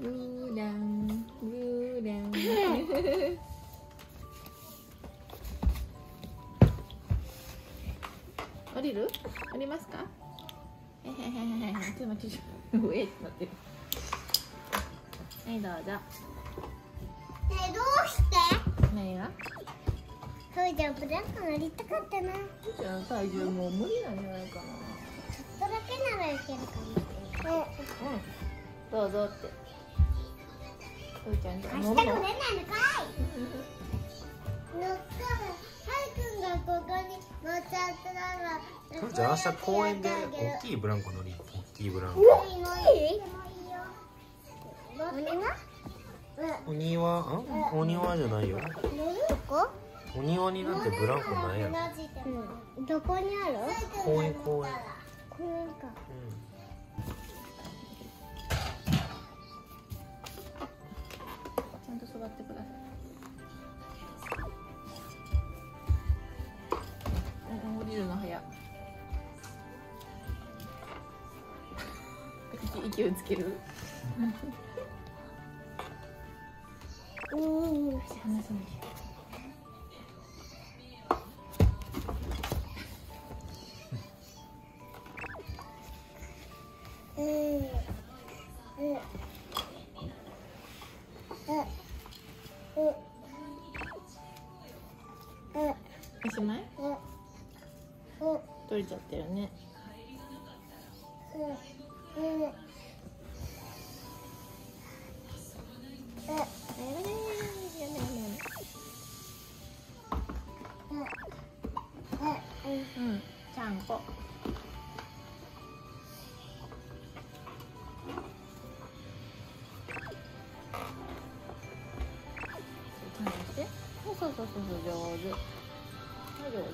ブランブラン降りる？降りますか？へへへへへ。ちょっと待ってちょっと上ってなってる。はいどうぞ。ねえどうして？何が？それじゃあブランコ乗りたかったな。ちょじゃあ体重もう無理なんじゃないかな。っとだけならいけるかもうん。どうぞってふーちゃん明日乗るの乗れないのかい乗ったらはるくんがここに乗っちゃったらふーちゃん明日公園で大きいブランコ乗り。大きいブランコお庭んお庭じゃないよ。お庭になんてブランコないやろ、うん。どこにある？公園公園、公園かちゃんと座ってください。降りるの早息息をつけるうんうん話さないう取れちゃってるね。うん。ちゃんこ。ちゃんとして。そうそうそうそう上手。はい上手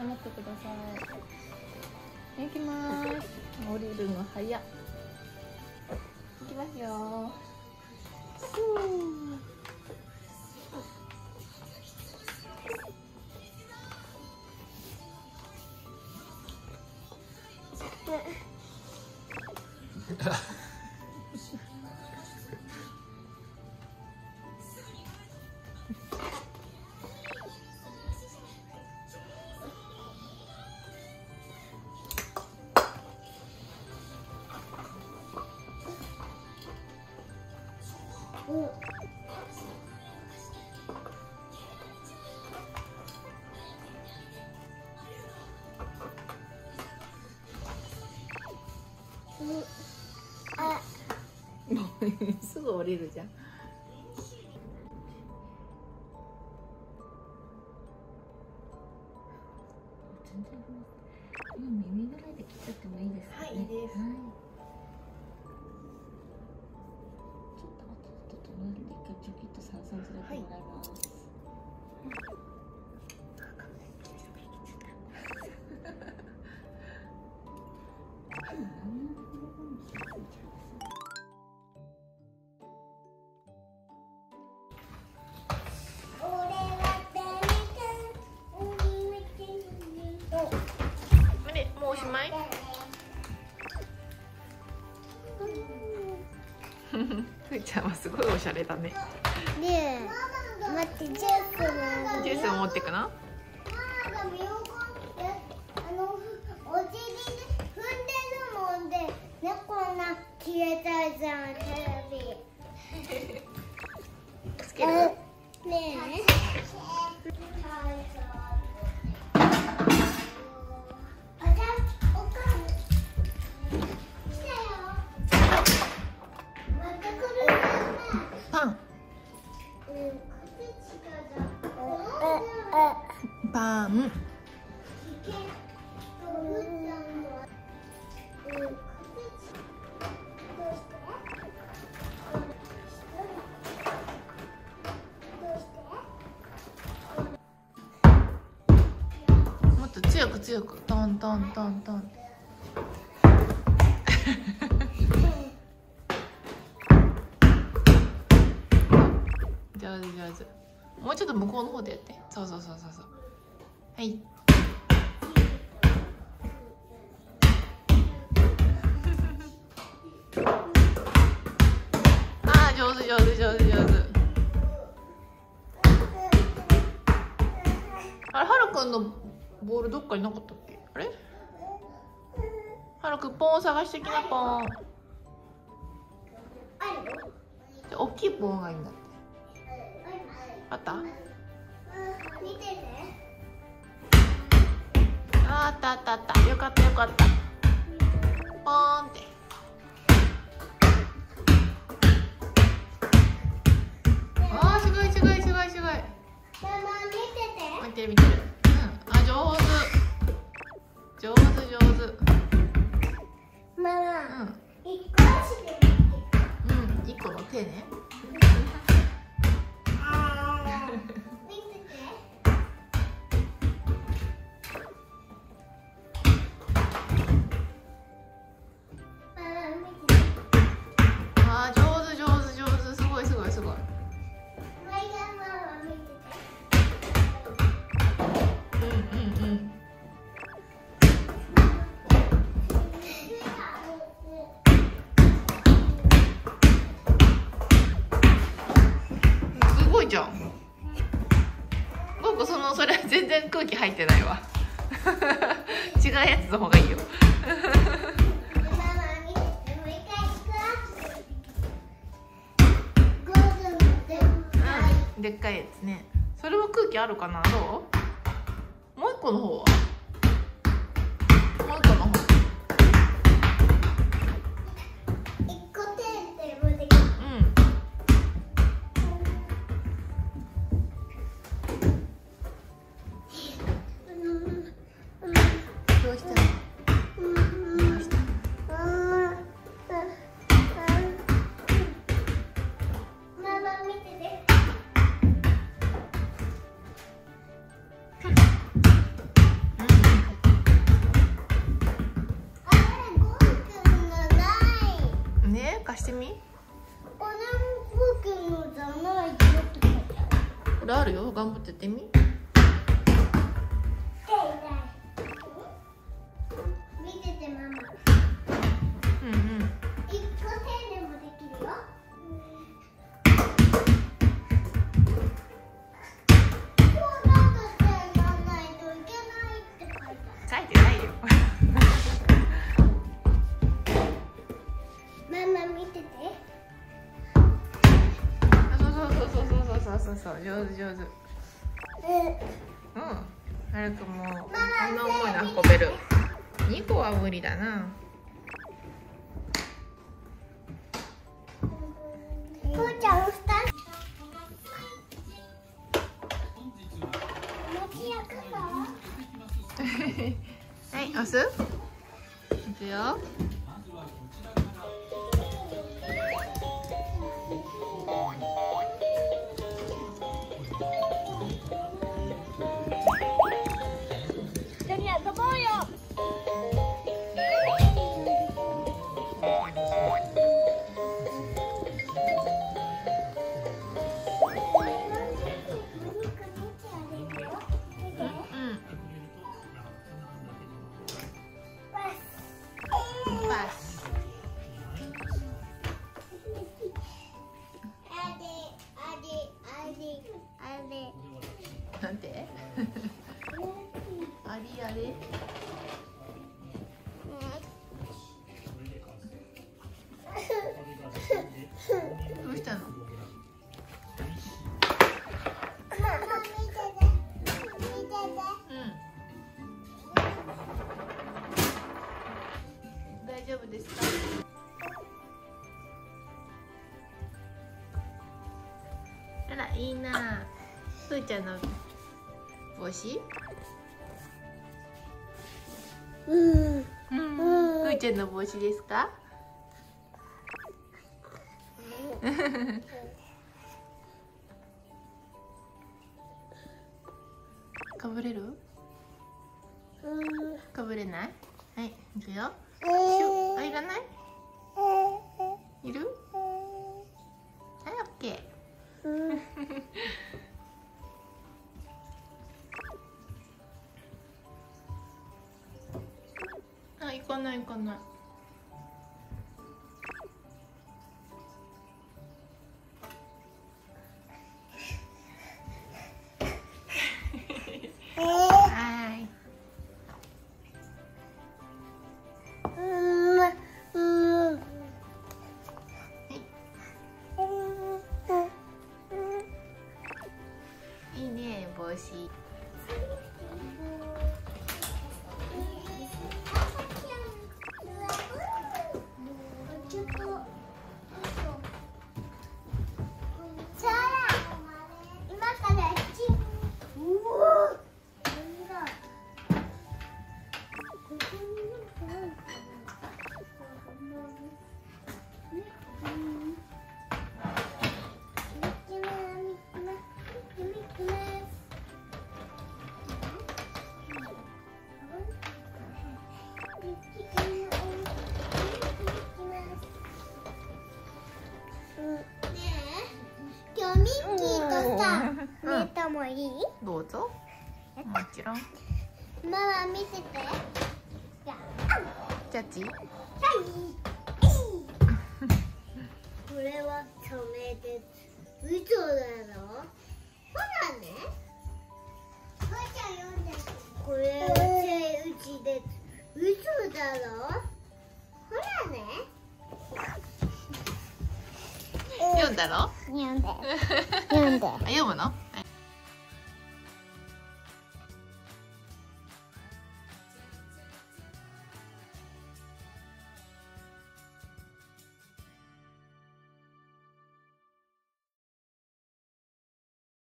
守ってください行きます。降りるの早行きますよ。ふ うあすぐ降りるじゃん。全然もう耳ぐらいで切っちゃってもいいですかね。はいいいです。はい整えるんで一回チョキッと三センチだけもらいます。俺ちゃんはすごいおしゃれだね。ねえ待ってジュースもジュースを持ってくの？ママが見ようあのお尻で踏んでるもんで猫が消えたじゃんテレビ。つける？ねえねパンうん。形がじゃんパ 上手上手もうちょっと向こうの方でやって。そうそうそうそうそう。はい。ああ上手上手上手あれはるくんのボールどっかになかったっけ？あれ？はるくんポン探してきなポン。で大きいポンがいいんだ。ってあった？見ててああったあったあった。よかったよかった。ポーンって。あーすごいすごいすごいすごい。ママ見てて。見てる見てる。うん。あ上手。上手上手。ママうん一個の手ねでっかいやつね。それは空気あるかな？どう？もう一個の方は？るこれあるよ。頑張ってやってみ。上手上手。えうん。はるくんもこんな重いの運べる。2個は無理だな。はい押す？いくよれどうしたの？大丈夫ですか？あらいいな。ふーちゃんの帽子？うん。うん。ふーちゃんの帽子ですか？かぶれる？かぶれない？はいいくよ。あいらない？いる？はいオッケー ないかな帽子。ーとさ、うん。寝たもいい？どうぞ。もちろん。ママ見せて。じゃあジャッジ。はい。これはサメです。嘘だろ？ほらね。これはセイウチです。嘘だろ？ほらね。読んだの？読んで？読んで読むの？